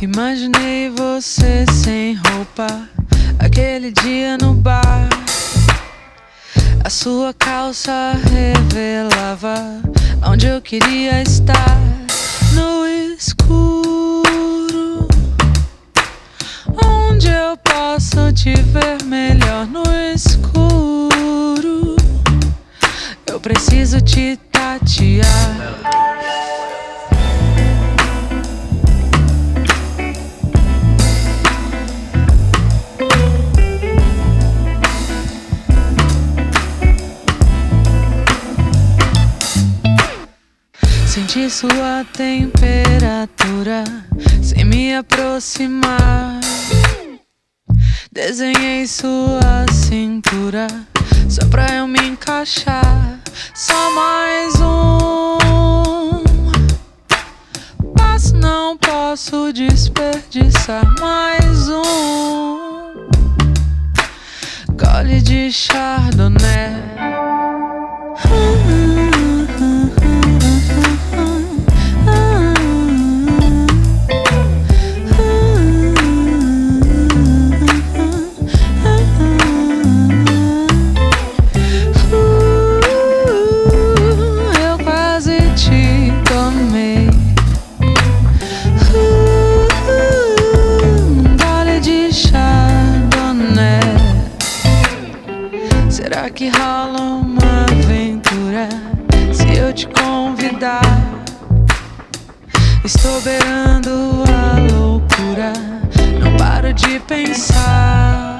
Imaginei você sem roupa, aquele dia no bar. A sua calça revelava onde eu queria estar no escuro. Onde eu posso te ver melhor no escuro. Eu preciso te tatear. Sentir sua temperatura sem me aproximar. Desenhei sua cintura só pra eu me encaixar. Só mais um passo, não posso desperdiçar mais um gole de chardonnay. Que rola uma aventura se eu te convidar? Estou beirando a loucura, não paro de pensar.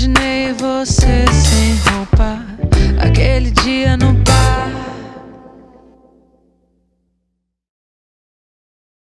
Imaginei você sem roupa, aquele dia no.